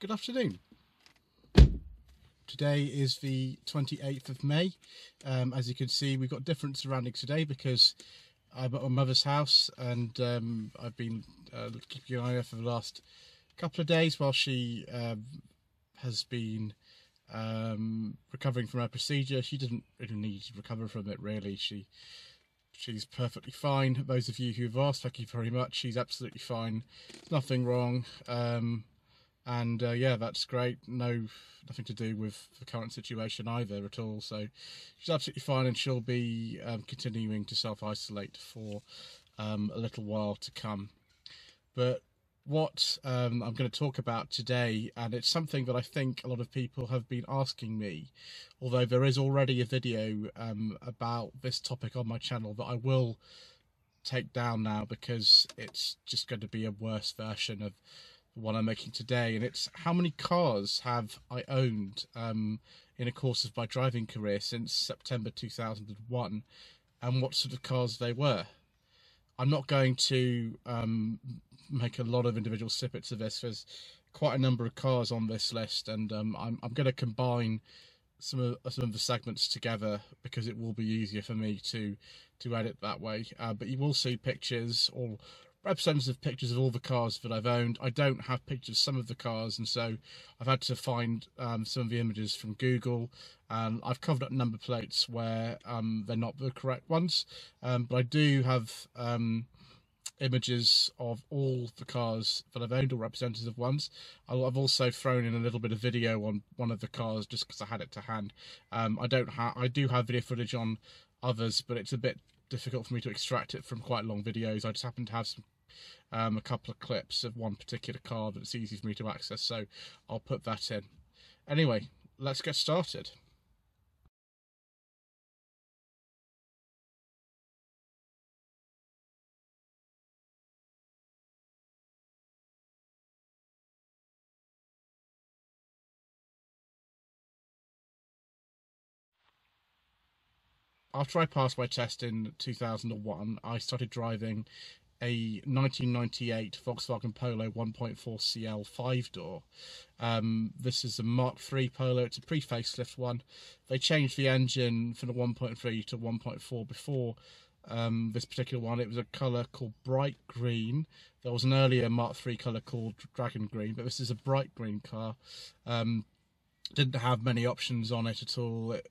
Good afternoon. Today is the 28th of May. Um, as you can see, we've got different surroundings today because I'm at my mother's house and um, I've been uh, keeping an eye on her for the last couple of days while she um, has been um, recovering from her procedure. She didn't really need to recover from it, really. She she's perfectly fine. Those of you who've asked, thank you very much. She's absolutely fine. Nothing wrong. Um, and uh, yeah, that's great. No, nothing to do with the current situation either at all. So she's absolutely fine, and she'll be um, continuing to self isolate for um, a little while to come. But what um, I'm going to talk about today, and it's something that I think a lot of people have been asking me, although there is already a video um, about this topic on my channel that I will take down now because it's just going to be a worse version of one I'm making today, and it's how many cars have I owned um, in a course of my driving career since September 2001, and what sort of cars they were. I'm not going to um, make a lot of individual snippets of this. There's quite a number of cars on this list, and um, I'm, I'm going to combine some of some of the segments together because it will be easier for me to to edit that way. Uh, but you will see pictures or representative pictures of all the cars that I've owned. I don't have pictures of some of the cars, and so I've had to find um, some of the images from Google. Um, I've covered up number plates where um, they're not the correct ones, um, but I do have um, images of all the cars that I've owned or representative ones. I've also thrown in a little bit of video on one of the cars just because I had it to hand. Um, I don't have, I do have video footage on others, but it's a bit difficult for me to extract it from quite long videos. I just happen to have some um, a couple of clips of one particular car that's easy for me to access, so I'll put that in. Anyway, let's get started. After I passed my test in 2001, I started driving a 1998 Volkswagen Polo 1.4 CL five door. Um, this is a Mark III Polo. It's a pre-facelift one. They changed the engine from the 1.3 to 1.4 before um, this particular one. It was a colour called bright green. There was an earlier Mark III colour called dragon green, but this is a bright green car. Um, didn't have many options on it at all. It,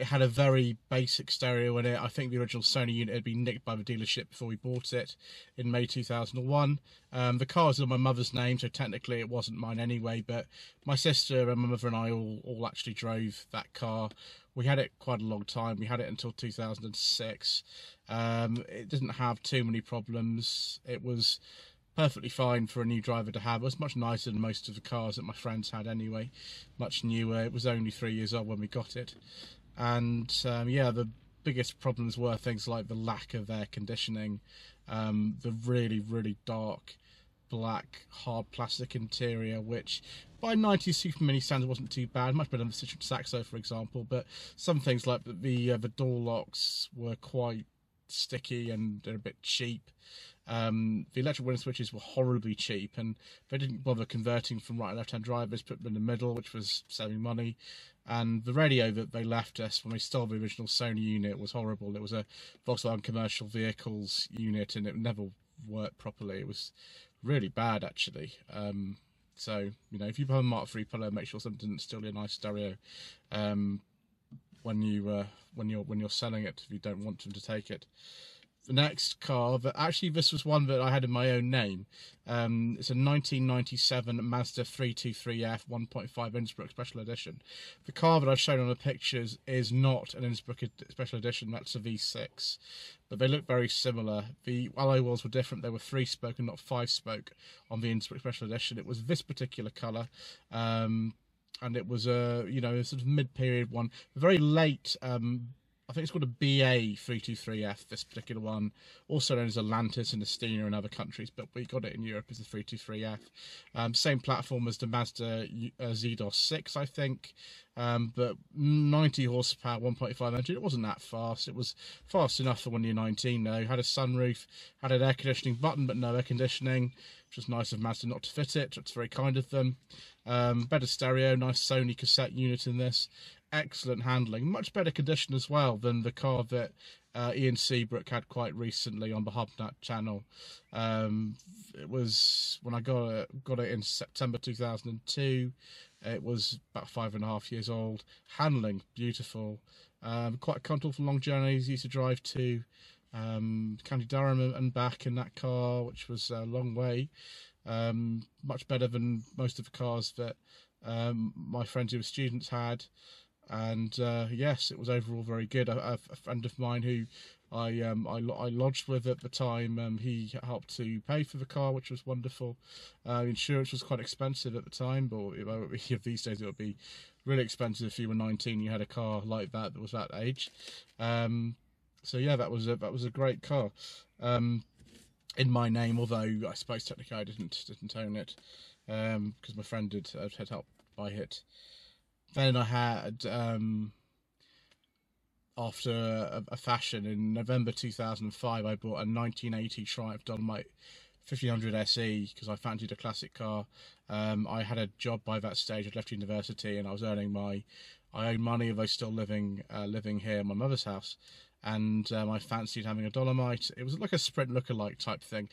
it had a very basic stereo in it. I think the original Sony unit had been nicked by the dealership before we bought it in May 2001. Um, the car was in my mother's name, so technically it wasn't mine anyway. But my sister and my mother and I all, all actually drove that car. We had it quite a long time. We had it until 2006. Um, it didn't have too many problems. It was perfectly fine for a new driver to have. It was much nicer than most of the cars that my friends had anyway. Much newer. It was only three years old when we got it and um, yeah, the biggest problems were things like the lack of air conditioning, um, the really really dark black hard plastic interior, which by 90s Super Mini standards wasn't too bad, much better than the Citroen Saxo, for example. But some things like the uh, the door locks were quite sticky and they're a bit cheap. Um, the electric window switches were horribly cheap, and they didn't bother converting from right and left hand drivers, put them in the middle, which was saving money. And the radio that they left us when we stole the original Sony unit was horrible. It was a Volkswagen commercial vehicles unit, and it never worked properly. It was really bad, actually. Um, so you know, if you buy a Mark III Polo, make sure something didn't steal your nice stereo. Um, when you uh, when you're when you're selling it if you don't want them to take it the next car that actually this was one that I had in my own name. Um, it's a 1997 Mazda 323F 1.5 Innsbruck Special Edition. The car that I've shown on the pictures is not an Innsbruck Special Edition, that's a V6. But they look very similar. The alloy wheels were different, they were three spoke and not five spoke on the Innsbruck Special Edition. It was this particular colour. Um, and it was a you know sort of mid-period one, a very late um, I think it's called a BA 323F, this particular one, also known as a Lantis and Astina in other countries, but we got it in Europe as the 323F. Um, same platform as the Mazda uh, Xedos 6, I think, um, but 90 horsepower, 1.5 engine. It wasn't that fast. It was fast enough for when you're 19, though. Had a sunroof, had an air conditioning button, but no air conditioning, which was nice of Mazda not to fit it. That's very kind of them. Um, better stereo, nice Sony cassette unit in this excellent handling, much better condition as well than the car that uh, Ian Seabrook had quite recently on the Hubnut channel. Um, it was when I got it, got it in September 2002. It was about five and a half years old. Handling beautiful, um, quite comfortable for long journeys. Used to drive to um, County Durham and back in that car, which was a long way. Um, much better than most of the cars that um, my friends who were students had and uh, yes, it was overall very good. A, a friend of mine who I um, I, I, lodged with at the time, um, he helped to pay for the car, which was wonderful. Uh, insurance was quite expensive at the time, but these days it would be really expensive if you were 19. You had a car like that that was that age. Um, so yeah, that was a that was a great car um, in my name. Although I suppose technically I didn't didn't own it because um, my friend did uh, had helped buy it. Then I had, um, after a, a, fashion, in November 2005, I bought a 1980 Triumph Dolomite 1500 SE because I fancied a classic car. Um, I had a job by that stage. I'd left university and I was earning my, I owed money. Although still living, uh, living here in my mother's house, and um, I fancied having a Dolomite. It was like a Sprint lookalike type thing.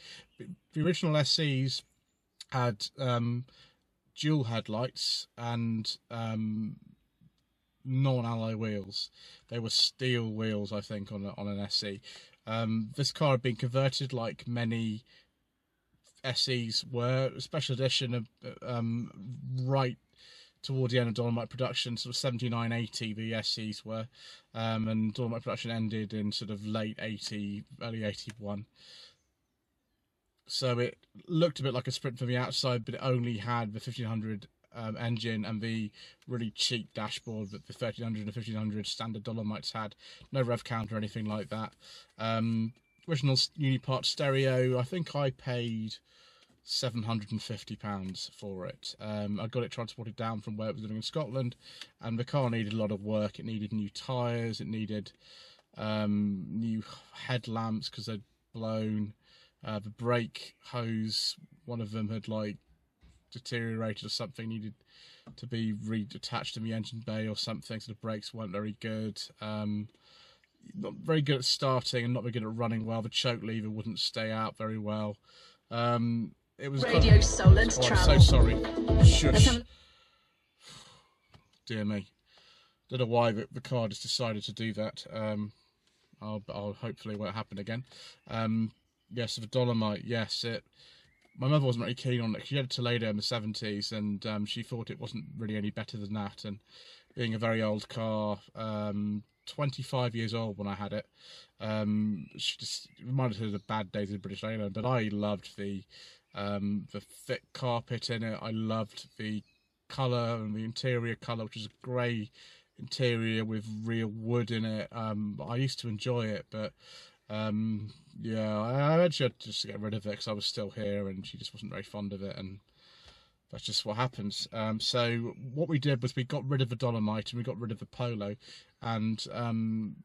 The original SEs had um, dual headlights and um, non-alloy wheels. They were steel wheels, I think, on a, on an SE. Um, this car had been converted like many SEs were. Special edition of um, right towards the end of Dolomite production, sort of 79, 80, the SEs were, um, and Dolomite production ended in sort of late 80, early 81 so it looked a bit like a sprint from the outside, but it only had the 1500 um, engine and the really cheap dashboard that the 1300 and 1500 standard Dolomites had. No rev count or anything like that. Um, original Unipart stereo, I think I paid £750 for it. Um, I got it transported down from where it was living in Scotland, and the car needed a lot of work. It needed new tyres, it needed um, new headlamps because they'd blown. Uh, the brake hose, one of them had like deteriorated or something, needed to be reattached in the engine bay or something, so the brakes weren't very good. Um, not very good at starting and not very good at running well. The choke lever wouldn't stay out very well. Um, it was radio kind of, Solent oh, travel. I'm so sorry. Shush. Dear me. Don't know why the, the car just decided to do that. Um, I'll, I'll hopefully it won't happen again. Um, yes, the Dolomite, yes, it. My mother wasn't very keen on it. She had a Toledo in the seventies, and um, she thought it wasn't really any better than that. And being a very old car, um, 25 years old when I had it, um, she just reminded her of the bad days of British Leyland. But I loved the um, the thick carpet in it. I loved the colour and the interior colour, which was a grey interior with real wood in it. Um, I used to enjoy it, but um, yeah, I eventually had to just get rid of it because I was still here and she just wasn't very fond of it, and that's just what happens. Um, so what we did was we got rid of the Dolomite and we got rid of the Polo, and um,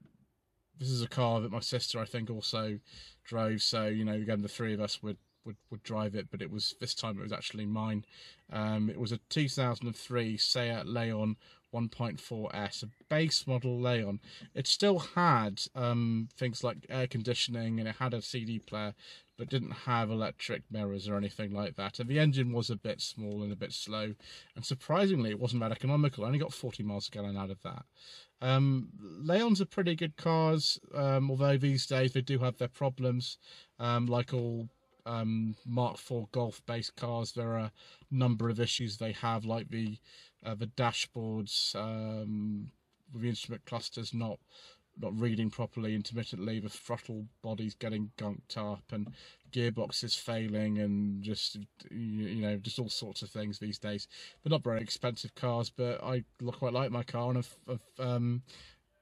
this is a car that my sister I think also drove. So you know, again, the three of us would would would drive it, but it was this time it was actually mine. Um, it was a 2003 Seat Leon 1.4S, a base model Leon. It still had um, things like air conditioning and it had a CD player, but didn't have electric mirrors or anything like that. And the engine was a bit small and a bit slow. And surprisingly, it wasn't that economical. I only got 40 miles a gallon out of that. Um, Leons are pretty good cars, um, although these days they do have their problems, um, like all um, Mark IV Golf based cars, there are a number of issues they have, like the uh, the dashboards um, with the instrument clusters not not reading properly intermittently, the throttle body's getting gunked up, and gearboxes failing, and just you know just all sorts of things these days. They're not very expensive cars, but I quite like my car, and um,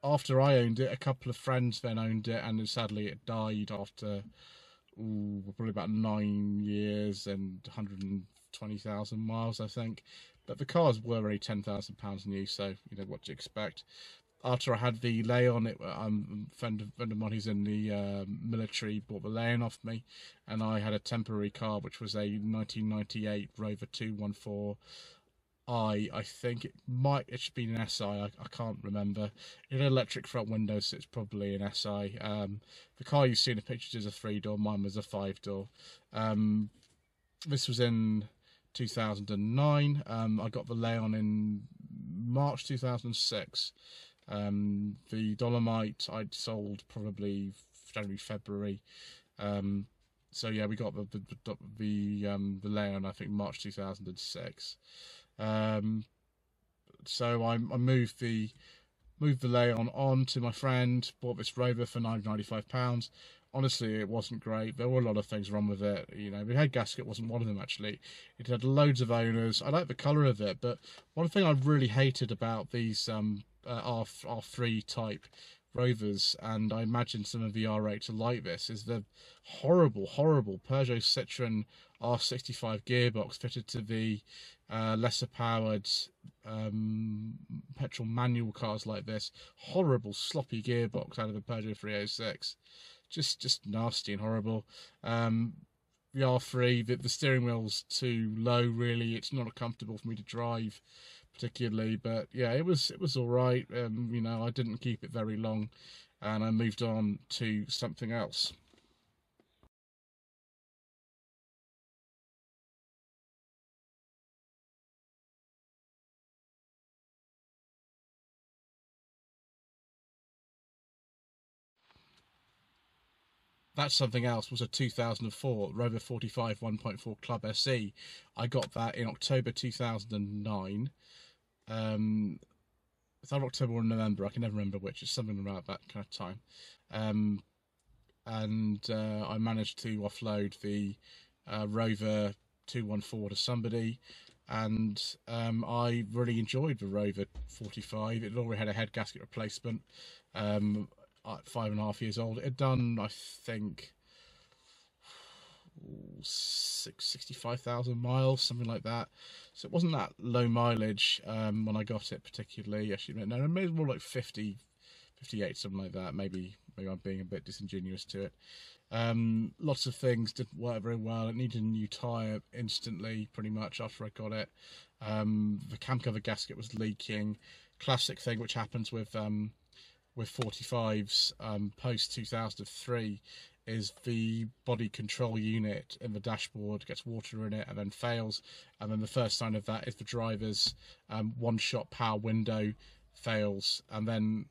after I owned it, a couple of friends then owned it, and sadly it died after ooh, probably about nine years and 120,000 miles, I think. But the cars were only £10,000 new, so you know what to expect. After I had the Leon, it um, friend of, friend of mine who's in the uh, military bought the Leon off me, and I had a temporary car which was a 1998 Rover 214 I I think it might it should be an SI. I, I can't remember. Had electric front windows, so it's probably an SI. Um, the car you see in the pictures is a three door. Mine was a five door. Um, this was in 2009. Um, I got the Leon in March 2006. Um, the Dolomite I'd sold probably January February. Um, so yeah, we got the the the, the, um, the Leon I think March 2006. Um, so I, I moved the moved the Leon on to my friend, bought this Rover for nine ninety five pounds. Honestly, it wasn't great. There were a lot of things wrong with it. You know, the head gasket wasn't one of them actually. It had loads of owners. I like the colour of it, but one thing I really hated about these um, uh, R R3 type Rovers, and I imagine some of the R8s are like this, is the horrible, horrible Peugeot Citroen R65 gearbox fitted to the uh, lesser powered um, petrol manual cars like this. Horrible, sloppy gearbox out of the Peugeot 306. Just, just nasty and horrible. Um, the R3, the, the steering wheel's too low. Really, it's not comfortable for me to drive particularly. But yeah, it was it was all right. Um, you know, I didn't keep it very long, and I moved on to something else. That's something else was a 2004 Rover 45 1.4 Club SE. I got that in October 2009. Um, it's either October or November. I can never remember which. It's something around that kind of time. Um, and uh, I managed to offload the uh, Rover 214 to somebody. And um, I really enjoyed the Rover 45. It already had a head gasket replacement. Um, five and a half years old. It had done, I think, six, 65,000 miles, something like that. So it wasn't that low mileage um, when I got it, particularly. Actually, no, maybe more like 50, 58, something like that. Maybe maybe I'm being a bit disingenuous to it. Um, lots of things didn't work very well. It needed a new tyre instantly, pretty much after I got it. Um, the cam cover gasket was leaking. Classic thing which happens with um, with 45s um, post 2003 is the body control unit in the dashboard gets water in it and then fails. And then the first sign of that is the driver's um, one shot power window fails. And then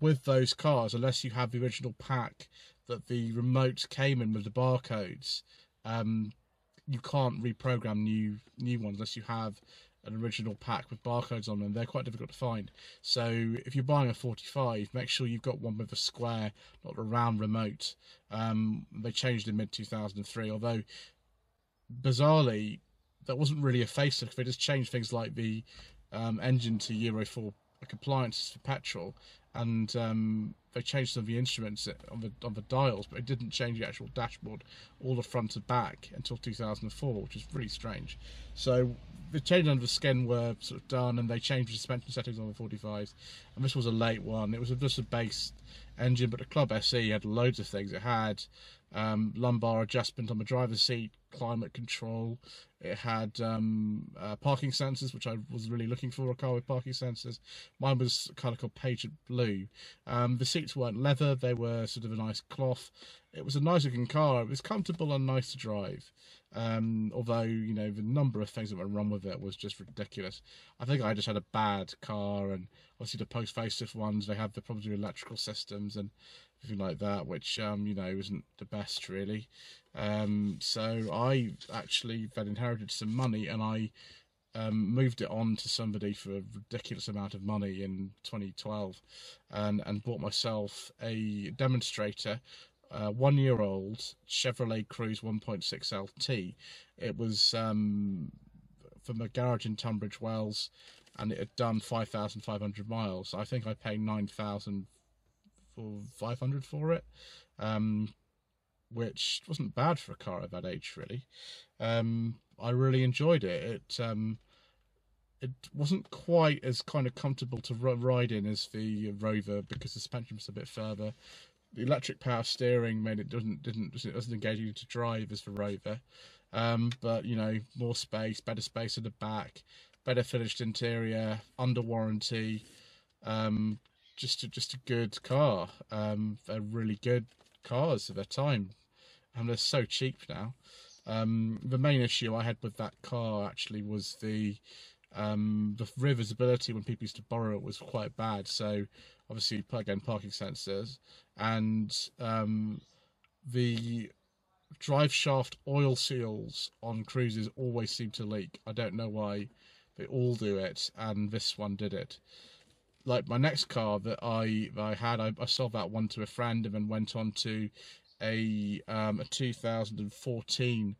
with those cars unless you have the original pack that the remote came in with the barcodes um, you can't reprogram new new ones unless you have an original pack with barcodes on them. They're quite difficult to find. So if you're buying a 45, make sure you've got one with a square, not a round remote. Um, they changed in mid 2003, although bizarrely, that wasn't really a facelift. They just changed things like the um, engine to Euro 4 compliance for petrol and um, they changed some of the instruments on the on the dials, but it didn't change the actual dashboard, all the front and back until 2004, which is really strange. So the change under the skin were sort of done, and they changed the suspension settings on the 45s, and this was a late one. It was just a base engine, but the Club SE had loads of things. It had um, lumbar adjustment on the driver's seat, climate control. It had um, uh, parking sensors, which I was really looking for a car with parking sensors. Mine was a colour called Pageant Blue. Um, the seats weren't leather; they were sort of a nice cloth. It was a nice looking car. It was comfortable and nice to drive. Um, although you know the number of things that went wrong with it was just ridiculous. I think I just had a bad car, and obviously the post facelift ones they have the problems with electrical systems and Something like that, which um, you know isn't the best really. Um, so I actually then inherited some money, and I um, moved it on to somebody for a ridiculous amount of money in 2012, and and bought myself a demonstrator. Uh, one year old Chevrolet Cruze 1.6 LT. It was um, from a garage in Tunbridge Wells and it had done 5,500 miles. I think I paid 9,000 500 for it, um, which wasn't bad for a car at that age, really. Um, I really enjoyed it. It um, it wasn't quite as kind of comfortable to ride in as the Rover because the suspension was a bit further. The electric power steering made it doesn't didn't it wasn't engaging to drive as the Rover, um, but you know more space, better space at the back, better finished interior, under warranty, um, just a, just a good car. Um, they're really good cars of their time, and they're so cheap now. Um, the main issue I had with that car actually was the um, the rear visibility when people used to borrow it was quite bad. So obviously, again, parking sensors and um, the drive shaft oil seals on Cruzes always seem to leak. I don't know why. They all do it, and this one did it. Like my next car that I I had, I, I sold that one to a friend and then went on to a um, a 2014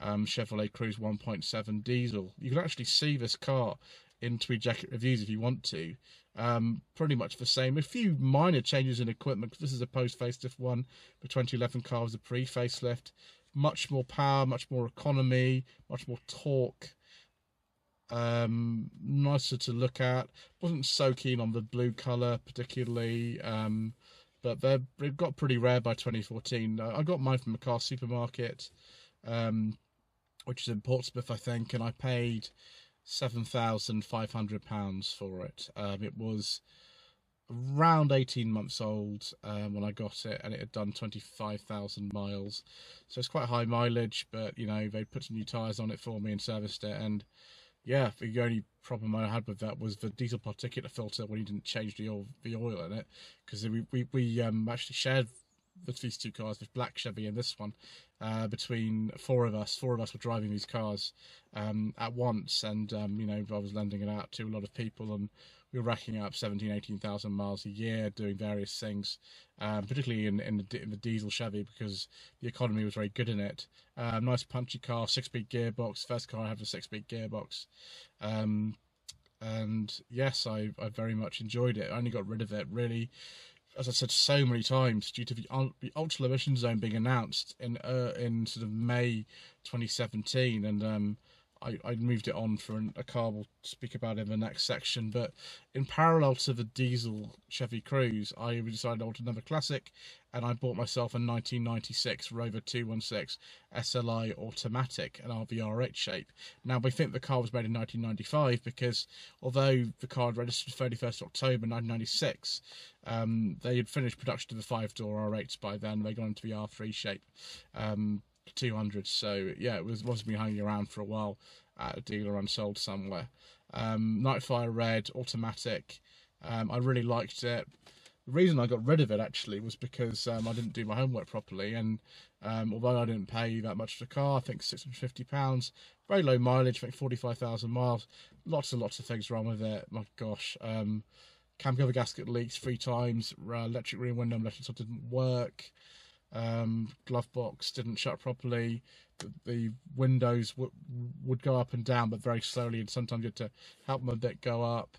um, Chevrolet Cruze 1.7 diesel. You can actually see this car in Tweed Jacket reviews if you want to. Um, pretty much the same. A few minor changes in equipment. This is a post facelift one. The 2011 car was a pre facelift. Much more power, much more economy, much more torque. Um, nicer to look at. Wasn't so keen on the blue colour particularly. Um, but they got pretty rare by 2014. I got mine from a car supermarket. Um, which is in Portsmouth, I think, and I paid seven thousand five hundred pounds for it. Um, it was around eighteen months old um, when I got it, and it had done twenty five thousand miles. So it's quite high mileage, but you know they put some new tyres on it for me and serviced it, and yeah, the only problem I had with that was the diesel particulate filter when you didn't change the oil, the oil in it, because we we we um, actually shared these two cars, with Black Chevy and this one, uh, between four of us. Four of us were driving these cars um, at once, and um, you know I was lending it out to a lot of people, and we were racking up 17, 18,000 miles a year doing various things, um, particularly in, in the, in, the, diesel Chevy because the economy was very good in it. Uh, nice punchy car, six-speed gearbox. First car I had a six-speed gearbox. Um, and yes, I, I very much enjoyed it. I only got rid of it really as I said so many times, due to the, the ultra emission zone being announced in uh, in sort of May 2017, and um, I, I moved it on for an, a car we'll speak about in the next section. But in parallel to the diesel Chevy Cruze, I decided I wanted another classic, and I bought myself a 1996 Rover 216 SLI automatic, an RVR8 shape. Now we think the car was made in 1995 because although the car had registered 31st October 1996, um, they had finished production of the five door R8s by then. They got into the R3 shape. Um, 200. So yeah, it was was been hanging around for a while at a dealer unsold somewhere. Um, Nightfire Red automatic. Um, I really liked it. The reason I got rid of it actually was because um, I didn't do my homework properly, and um, although I didn't pay that much for the car, I think six hundred fifty pounds, very low mileage, I think forty five thousand miles. Lots and lots of things wrong with it. My gosh. Um, cam cover gasket leaks three times. Electric rear window electric didn't work um, glove box didn't shut properly. The, the windows w- would go up and down, but very slowly, and sometimes you had to help them a bit go up.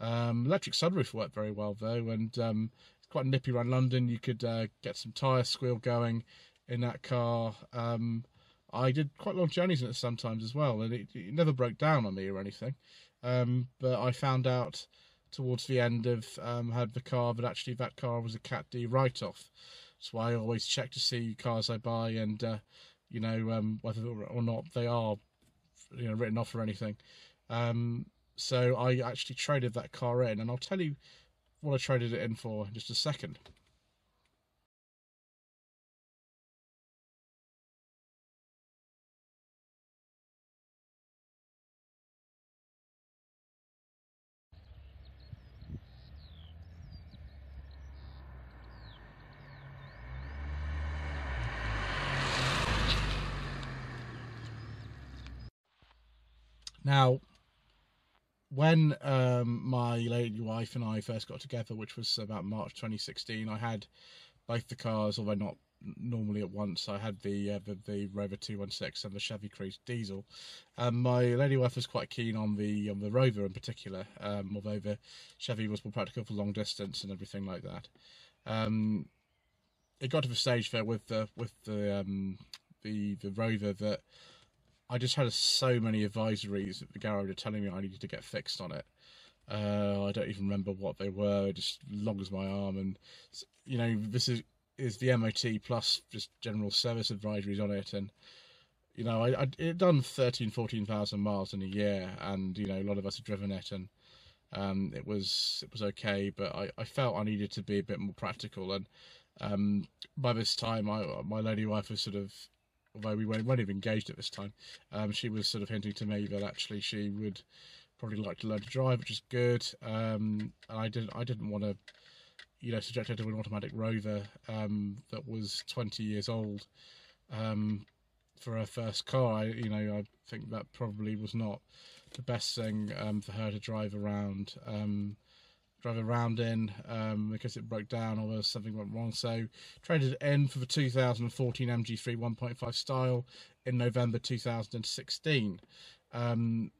Um, electric sunroof worked very well though, and um, it's quite nippy around London. You could uh, get some tyre squeal going in that car. Um, I did quite long journeys in it sometimes as well, and it, it never broke down on me or anything. Um, but I found out towards the end of um, had the car that actually that car was a Cat D write off. That's why I always check to see cars I buy and uh, you know um, whether or not they are you know written off or anything. Um, so I actually traded that car in, and I'll tell you what I traded it in for in just a second. Now, when um, my lady wife and I first got together, which was about March 2016, I had both the cars, although not normally at once. I had the uh, the, the Rover 216 and the Chevy Cruze diesel. Um, my lady wife was quite keen on the on the Rover in particular, um, although the Chevy was more practical for long distance and everything like that. Um, it got to the stage there with the with the um, the the Rover that I just had so many advisories at the garage telling me I needed to get fixed on it. Uh, I don't even remember what they were, just long as my arm. And you know, this is is the MOT plus just general service advisories on it, and you know, I, I it done 13, 14,000 miles in a year, and you know, a lot of us have driven it, and um, it was it was okay, but I, I felt I needed to be a bit more practical, and um, by this time, I, my lady wife was sort of, although we weren't, weren't even engaged at this time, um, she was sort of hinting to me that actually she would probably like to learn to drive, which is good. Um, and I didn't I didn't want to, you know, subject her to an automatic Rover um, that was 20 years old um, for her first car. I, you know, I think that probably was not the best thing um, for her to drive around. Drive around in um, because it broke down or something went wrong. So traded in for the 2014 MG3 1.5 style in November 2016. Um,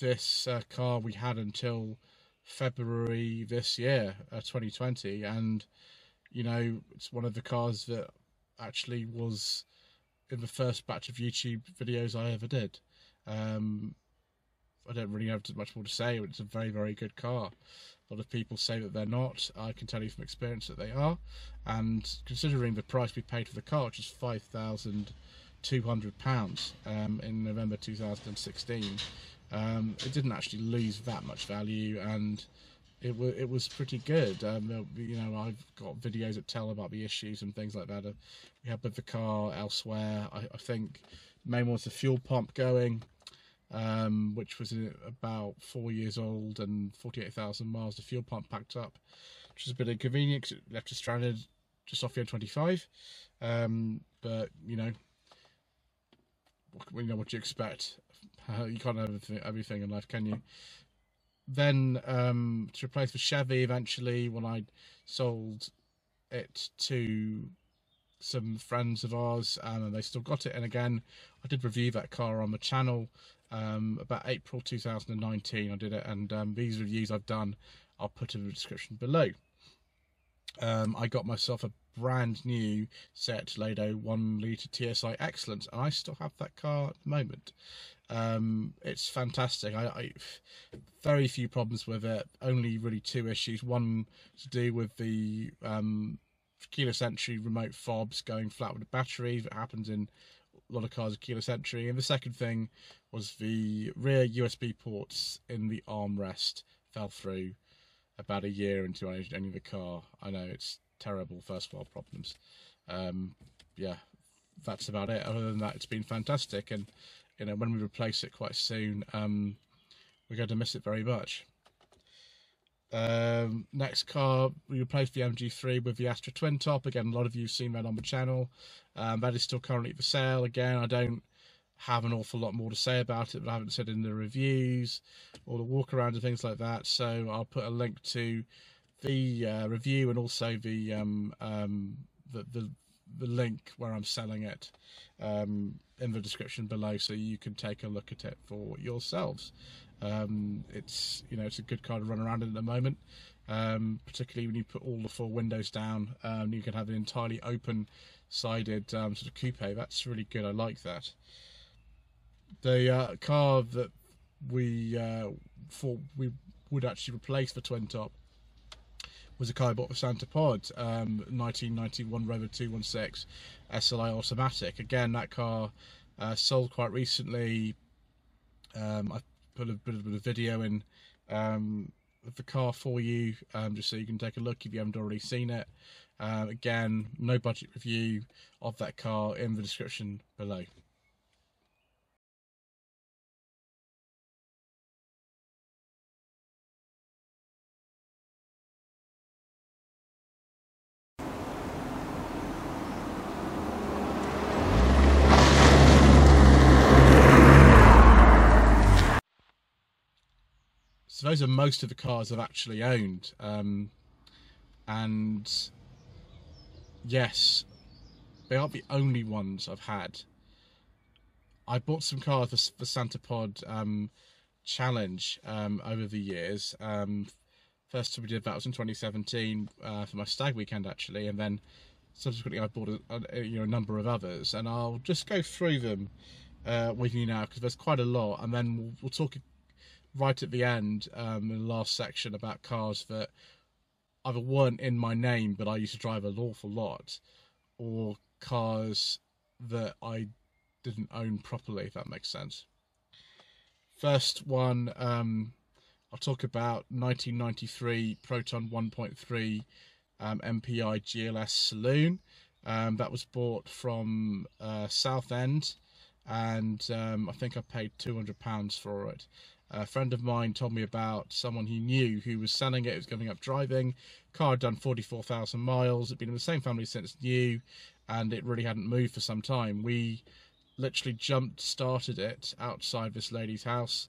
this uh, car we had until February this year, uh, 2020, and you know it's one of the cars that actually was in the first batch of YouTube videos I ever did. Um, I don't really have much more to say. It's a very, very good car. A lot of people say that they're not. I can tell you from experience that they are. And considering the price we paid for the car, which is five thousand two hundred pounds um, in November 2016, um, it didn't actually lose that much value, and it was it was pretty good. Um, you know, I've got videos that tell about the issues and things like that. We had with the car elsewhere. I, I think main was the fuel pump going, um, which was about four years old and forty eight thousand miles. The fuel pump packed up, which was a bit inconvenient because it left us stranded just off the M25. Um, but you know, you know what you expect. You can't have everything, everything in life, can you? Then um, to replace the Chevy, eventually, when I sold it to some friends of ours, um, and they still got it. And again, I did review that car on the channel um, about April 2019. I did it, and um, these reviews I've done, I'll put in the description below. Um, I got myself a brand new Seat Toledo 1 litre TSI Xcellence, and I still have that car at the moment. Um, it's fantastic. I, I, very few problems with it. Only really two issues. One to do with the um, keyless entry remote fobs going flat with the battery. That happens in a lot of cars with keyless entry. And the second thing was the rear USB ports in the armrest fell through about a year into owning the car. I know it's terrible first world problems. Um, yeah, that's about it. Other than that, it's been fantastic. And you know, when we replace it quite soon, um, we're going to miss it very much. Um, next car, we replaced the MG3 with the Astra Twin Top. Again, a lot of you have seen that on the channel. Um, that is still currently for sale. Again, I don't have an awful lot more to say about it, but I haven't said in the reviews or the walk around and things like that. So I'll put a link to the uh, review and also the, um, um, the, the the link where I'm selling it um, in the description below, so you can take a look at it for yourselves. Um, it's you know it's a good car to run around in at the moment, um, particularly when you put all the four windows down. Um, you can have an entirely open-sided um, sort of coupe. That's really good. I like that. The uh, car that we uh, thought we would actually replace the twin top was a car I bought for Santa Pod, um, 1991 Rover 216 SLI automatic. Again, that car uh, sold quite recently. Um, I put a bit of video in um, the car for you, um, just so you can take a look if you haven't already seen it. Uh, again, no budget review of that car in the description below. So those are most of the cars I've actually owned. Um, and yes, they aren't the only ones I've had. I bought some cars for the Santa Pod um, challenge um, over the years. Um, first time we did that was in 2017 uh, for my stag weekend actually, and then subsequently I bought a, a, you know a number of others, and I'll just go through them uh, with you now because there's quite a lot, and then we'll, we'll talk right at the end um, in the last section about cars that either weren't in my name but I used to drive an awful lot, or cars that I didn't own properly. If that makes sense. First one, um, I'll talk about 1993 Proton 1.3 um, MPI GLS Saloon. Um, that was bought from uh, Southend, and um, I think I paid £200 for it. A friend of mine told me about someone he knew who was selling it. It was giving up driving. Car had done 44,000 miles. It'd been in the same family since new, and it really hadn't moved for some time. We literally jumped started it outside this lady's house.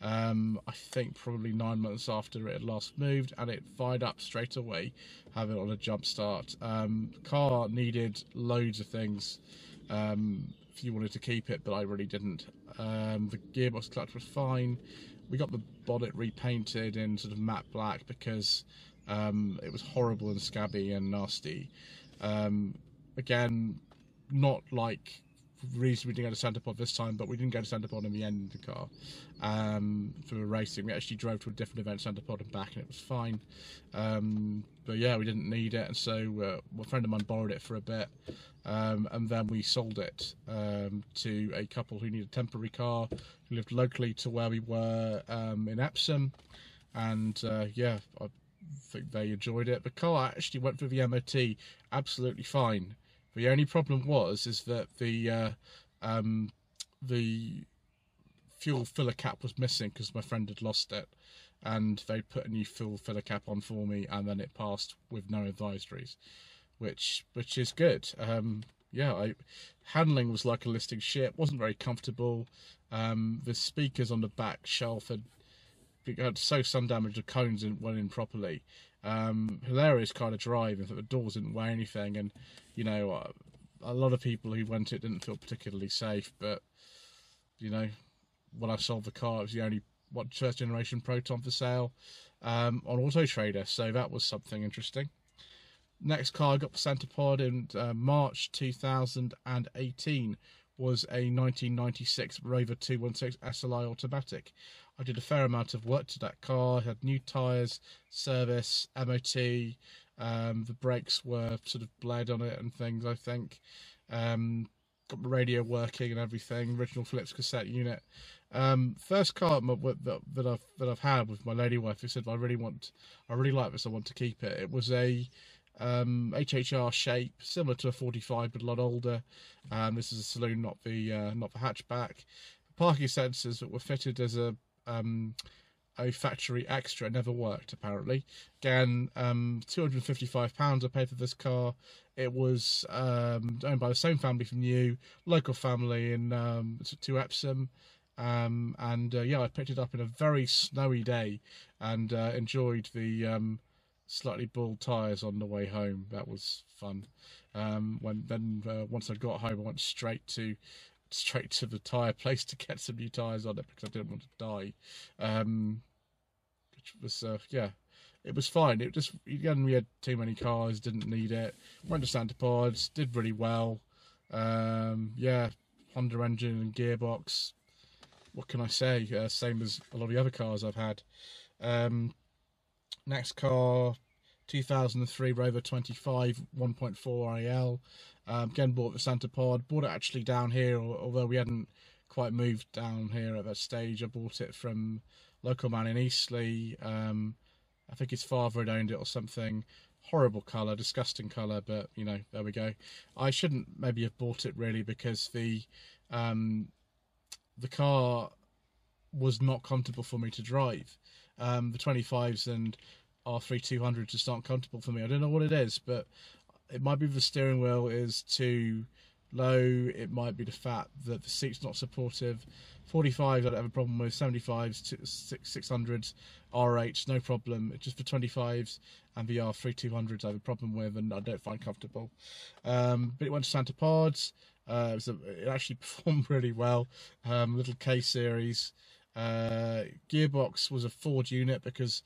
Um, I think probably nine months after it had last moved, and it fired up straight away, having it on a jump start. Um, car needed loads of things um, if you wanted to keep it, but I really didn't. Um, the gearbox clutch was fine. We got the bonnet repainted in sort of matte black because um, it was horrible and scabby and nasty. Um, again, not like reason we didn't go to Santa Pod this time, but we didn't go to Santa Pod in the end of the car um, for the racing. We actually drove to a different event, Santa Pod and back, and it was fine. Um, but yeah, we didn't need it, and so uh, a friend of mine borrowed it for a bit, um, and then we sold it um, to a couple who needed a temporary car, who lived locally to where we were um, in Epsom, and uh, yeah, I think they enjoyed it. The car actually went through the MOT absolutely fine. The only problem was is that the uh, um, the fuel filler cap was missing because my friend had lost it, and they put a new fuel filler cap on for me, and then it passed with no advisories, which which is good. Um, yeah, I, handling was like a listing shit. wasn't very comfortable. Um, the speakers on the back shelf had, had so sun damage the cones didn't went in properly, um, hilarious kind of drive. Fact, the doors didn't weigh anything, and you know, uh, a lot of people who went it didn't feel particularly safe. But you know, when I sold the car, it was the only what first generation Proton for sale um, on Auto Trader, so that was something interesting. Next car I got for Santa Pod in uh, March 2018 was a 1996 Rover 216 SLI automatic. I did a fair amount of work to that car. Had new tyres, service, MOT. Um, the brakes were sort of bled on it and things. I think um, got the radio working and everything. Original Philips cassette unit. Um, first car that, that I've that I've had with my lady wife who said I really want, I really like this. I want to keep it. It was a um, HHR shape, similar to a 45 but a lot older. Um, this is a saloon, not the uh, not the hatchback. Parking sensors that were fitted as a um, a factory extra. Never worked apparently. Again, um, two hundred and fifty-five pounds I paid for this car. It was um, owned by the same family from you, local family in um, to Epsom. Um, and uh, yeah, I picked it up in a very snowy day and uh, enjoyed the um, slightly bald tyres on the way home. That was fun. Um, when then uh, once I got home, I went straight to straight to the tyre place to get some new tyres on it because I didn't want to die. Um, which was, uh, yeah, it was fine. It just, again, we had too many cars, didn't need it. Went to Santa Pods, did really well. Um, yeah, Honda engine and gearbox. What can I say? Uh, same as a lot of the other cars I've had. Um, next car, 2003 Rover 25 1.4 IL. Um, again, bought the Santa Pod. Bought it actually down here, although we hadn't quite moved down here at that stage. I bought it from local man in Eastleigh. Um, I think his father had owned it or something. Horrible colour, disgusting colour, but you know, there we go. I shouldn't maybe have bought it really because the um, the car was not comfortable for me to drive. Um, the 25s and R3 200 just aren't comfortable for me. I don't know what it is, but it might be the steering wheel is too low. It might be the fact that the seat's not supportive. 45s I don't have a problem with. 75s, 600s, R8s, no problem. Just the 25s and the R3200s I have a problem with and I don't find comfortable. Um, but it went to Santa Pods. Uh, it, a, it actually performed really well. Um, little K series. Uh, gearbox was a Ford unit because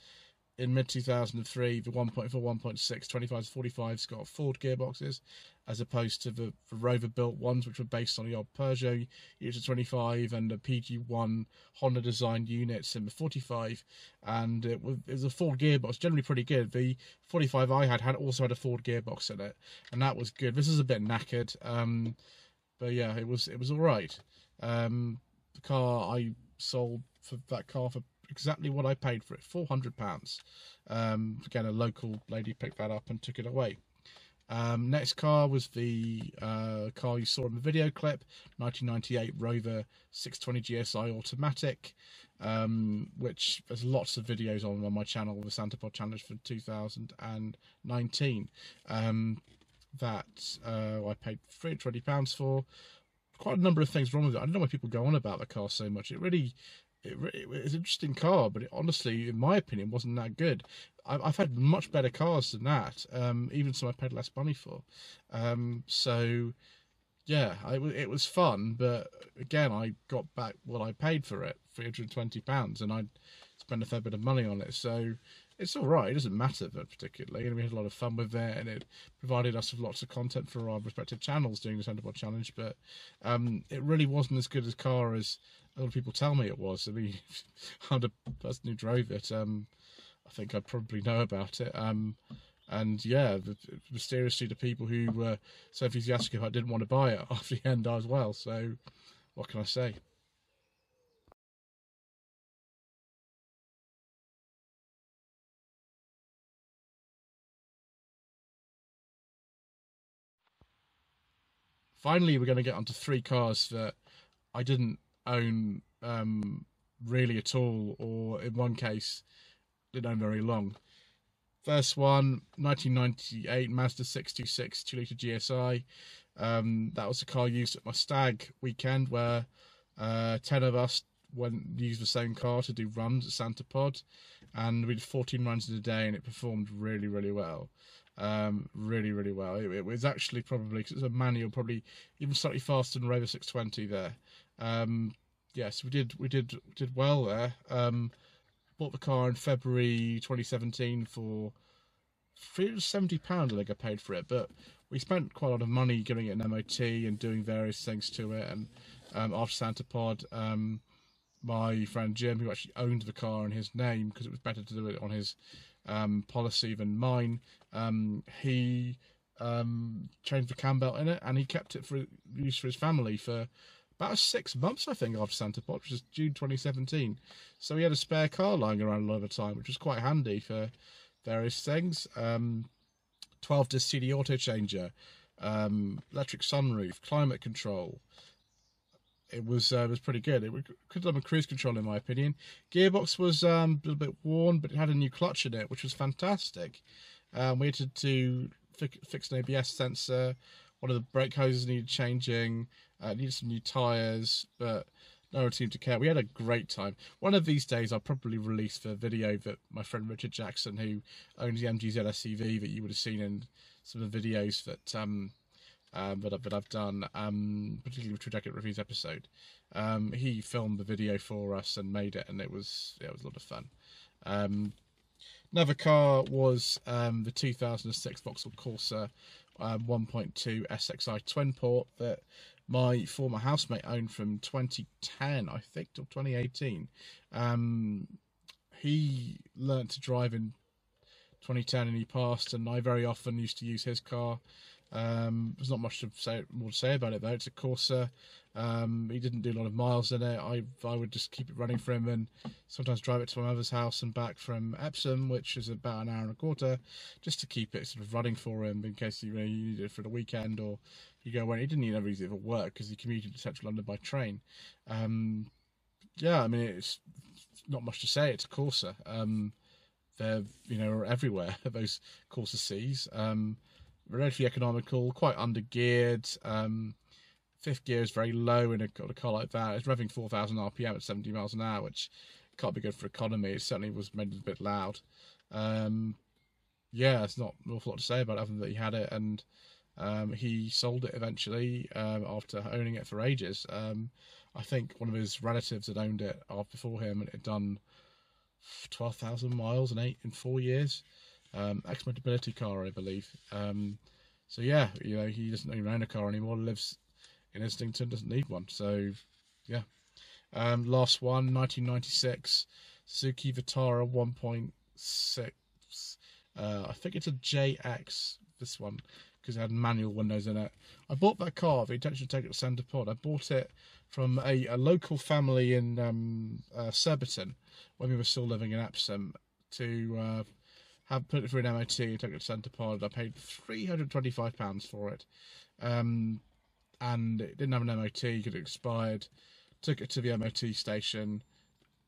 in mid 2003, the 1.4, 1.6, 25s, 45s got Ford gearboxes, as opposed to the, the Rover built ones, which were based on the old Peugeot UT25 and the PG1 Honda designed units in the 45. And it was, it was a Ford gearbox, generally pretty good. The 45 I had had also had a Ford gearbox in it, and that was good. This is a bit knackered, um, but yeah, it was it was all right. Um, the car I sold for that car for exactly what I paid for it, four hundred pounds. Um, again, a local lady picked that up and took it away. Um, next car was the uh, car you saw in the video clip, 1998 Rover 620 GSI Automatic, um, which there's lots of videos on on my channel, the Santa Pod Challenge for 2019. Um, that uh, I paid 320 pounds for. Quite a number of things wrong with it. I don't know why people go on about the car so much. It really it, it, it's an interesting car, but it, honestly, in my opinion, wasn't that good. I, have had much better cars than that, um, even some I paid less money for. Um, so, yeah, I, it was fun, but again, I got back what I paid for it, three hundred and twenty pounds, and I spent a fair bit of money on it. So it's all right. It doesn't matter that particularly, and we had a lot of fun with it, and it provided us with lots of content for our respective channels doing the Santa Challenge. But um, it really wasn't as good a car as a lot of people tell me it was. I mean, the person who drove it. Um, I think I'd probably know about it. Um, and yeah, the, mysteriously, the people who were so enthusiastic about it didn't want to buy it after the end as well. So, what can I say? Finally, we're going to get onto three cars that I didn't own um, really at all, or in one case, didn't own very long. First one, 1998 Mazda 626 2 litre GSI. Um, that was the car used at my stag weekend where uh, 10 of us went used the same car to do runs at Santa Pod, and we did 14 runs in a day, and it performed really, really well um, really, really well. It, it was actually probably cause it's a manual, probably even slightly faster than Rover 620 there. Um, yes, we did we did did well there. Um, bought the car in February 2017 for 370 pounds. I think I paid for it, but we spent quite a lot of money giving it an MOT and doing various things to it. And um, after Santa Pod, um, my friend Jim, who actually owned the car in his name because it was better to do it on his um, policy than mine. Um, he um, changed the cam in it and he kept it for use for his family for about six months, I think, after Santa Pod, which is June 2017. So he had a spare car lying around a lot of the time, which was quite handy for various things. Um, 12 disc CD auto changer, um, electric sunroof, climate control, it was uh, was pretty good. It could have done cruise control in my opinion. Gearbox was um, a little bit worn, but it had a new clutch in it, which was fantastic. Um, we had to fix an ABS sensor. One of the brake hoses needed changing. Uh, needed some new tires, but no one seemed to care. We had a great time. One of these days, I'll probably release the video that my friend Richard Jackson, who owns the MG ZS SUV, that you would have seen in some of the videos that um, um, that, that I've done, um, particularly with True Jacket Reviews episode. Um, he filmed the video for us and made it, and it was it was a lot of fun. Um, another car was um, the 2006 Vauxhall Corsa um, 1.2 SXI twin port that my former housemate owned from 2010, I think, till 2018. Um, he learnt to drive in 2010 and he passed, and I very often used to use his car. Um, there's not much to say more to say about it though. It's a Corsa. Um, he didn't do a lot of miles in it. I I would just keep it running for him and sometimes drive it to my mother's house and back from Epsom, which is about an hour and a quarter, just to keep it sort of running for him in case you, know, you need it for the weekend or you go away. He didn't even use it for work because he commuted to central London by train. Um, yeah, I mean it's not much to say. It's a Corsa. Um, they're you know everywhere. Those Corsa Cs. Relatively economical, quite under geared. Um, fifth gear is very low in a, a car like that. It's revving 4,000 RPM at 70 miles an hour, which can't be good for economy. It certainly was made a bit loud. Um, yeah, it's not an awful lot to say about it other than that he had it and um, he sold it eventually um, after owning it for ages. Um, I think one of his relatives had owned it before him and it had done 12,000 miles in eight in four years. Um, Ex Motability car, I believe. Um, so yeah, you know, he doesn't even own a car anymore. Lives in Islington, doesn't need one. So yeah. Um, last one, 1996, Suzuki Vitara 1.6. Uh, I think it's a JX. This one because it had manual windows in it. I bought that car the intention to take it to Santa Pod. I bought it from a, a local family in um, uh, Surbiton when we were still living in Epsom to uh, have put it through an MOT took it to Santa Pod. I paid £325 for it. Um, and it didn't have an MOT, it had expired. Took it to the MOT station.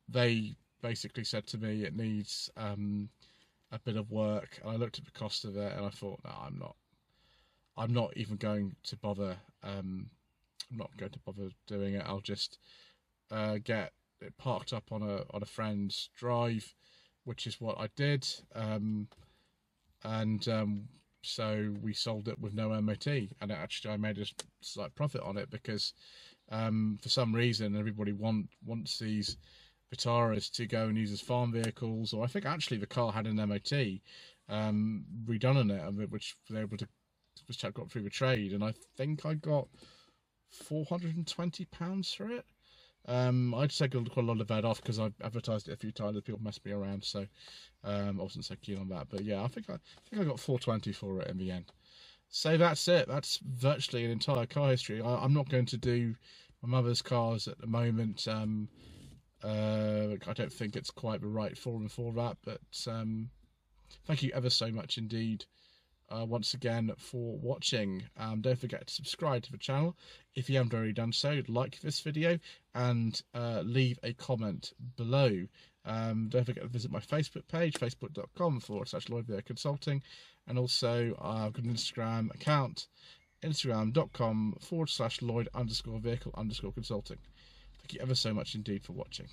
They basically said to me it needs um, a bit of work. And I looked at the cost of it and I thought, no, I'm not I'm not even going to bother. Um, I'm not going to bother doing it. I'll just uh, get it parked up on a on a friend's drive, which is what I did. Um, and um, so we sold it with no MOT, and actually I made a slight profit on it because um, for some reason everybody want wants these Vitaras to go and use as farm vehicles, or I think actually the car had an MOT um, redone on it, which they're able to this chap got through the trade, and I think I got four hundred and twenty pounds for it. Um, I'd take quite a lot of that off because I've advertised it a few times and people messed me around, so um, I wasn't so keen on that. But yeah, I think I, I think I got four twenty for it in the end. So that's it. That's virtually an entire car history. I, am not going to do my mother's cars at the moment. Um, uh, I don't think it's quite the right forum for that, but um, thank you ever so much indeed uh, once again for watching. Um, don't forget to subscribe to the channel if you haven't already done so. Like this video and uh, leave a comment below. Um, don't forget to visit my Facebook page, facebook.com forward slash Lloyd Consulting. And also, I've got an Instagram account, instagram.com forward slash Lloyd underscore vehicle underscore consulting. Thank you ever so much indeed for watching.